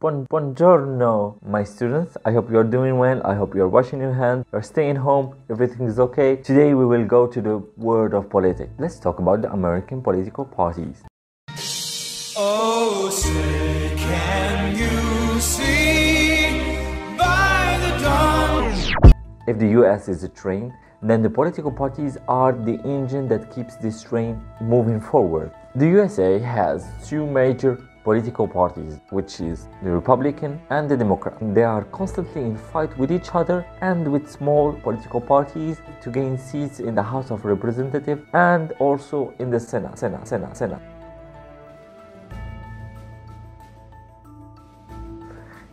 Bon- Buongiorno, my students. I hope you're doing well. I hope you're washing your hands, you're staying home, everything is okay. Today we will go to the world of politics. Let's talk about the American political parties. Oh, say, can you see by the dawn? If the US is a train, then the political parties are the engine that keeps this train moving forward. The USA has two major political parties, which is the Republican and the Democrat. They are constantly in fight with each other and with small political parties to gain seats in the House of Representatives and also in the Senate. Senate, Senate, Senate.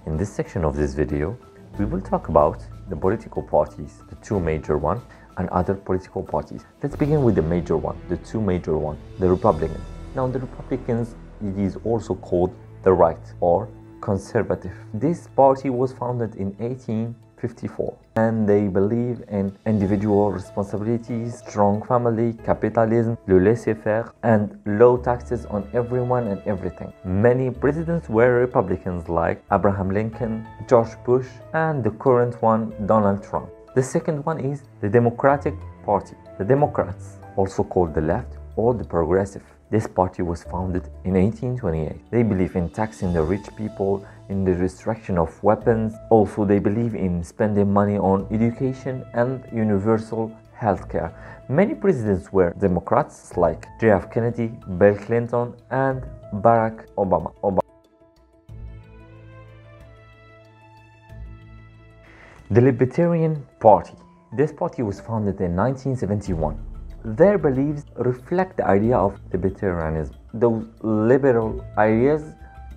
In this section of this video, we will talk about the political parties, the two major ones, and other political parties. Let's begin with the major one, the two major one, the Republican. Now, the Republicans, it is also called the right or conservative. This party was founded in 1854 and they believe in individual responsibilities, strong family, capitalism, le laissez-faire, and low taxes on everyone and everything. Many presidents were Republicans like Abraham Lincoln, George Bush, and the current one, Donald Trump. The second one is the Democratic Party. The Democrats, also called the left or the progressive. This party was founded in 1828. They believe in taxing the rich people, in the restriction of weapons. Also, they believe in spending money on education and universal healthcare. Many presidents were Democrats like JF Kennedy, Bill Clinton, and Barack Obama. Obama. The Libertarian Party. This party was founded in 1971. Their beliefs reflect the idea of libertarianism. Those liberal ideas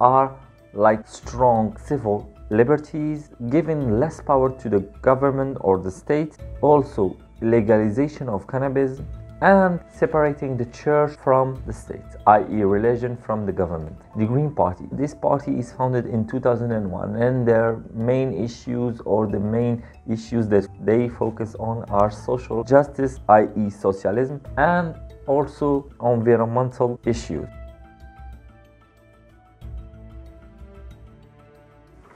are like strong civil liberties, giving less power to the government or the state, also legalization of cannabis, and separating the church from the state, i.e., religion from the government. The Green Party. This party is founded in 2001, and their main issues or the main issues that they focus on are social justice, i.e., socialism, and also environmental issues.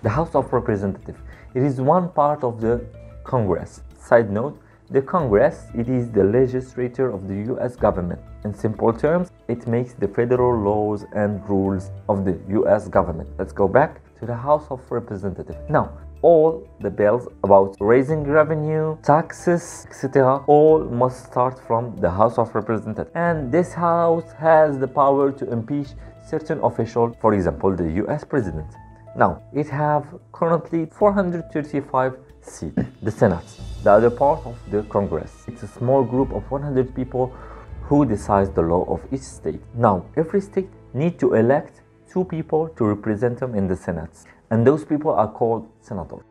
The House of Representatives. It is one part of the Congress. Side note, the Congress, it is the legislature of the US government. In simple terms, it makes the federal laws and rules of the US government. Let's go back to the House of Representatives. Now, all the bills about raising revenue, taxes, etc., all must start from the House of Representatives. And this house has the power to impeach certain official, for example, the US president. Now, it have currently 435 seats. The Senate, the other part of the Congress. It's a small group of 100 people who decides the law of each state. Now, every state need to elect two people to represent them in the Senate, and those people are called senators.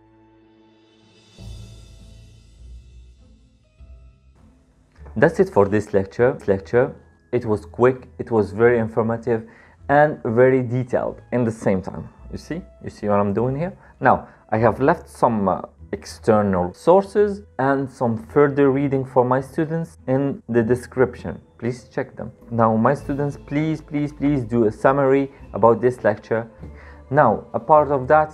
That's it for this lecture. Lecture. It was quick, it was very informative, and very detailed in the same time. You see? You see what I'm doing here? Now, I have left some uh, external sources and some further reading for my students in the description. Please check them. Now, my students, please, please, please do a summary about this lecture. Now, a part of that,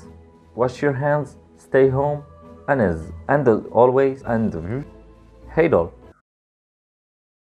wash your hands, stay home, and as and as always, and hey doll.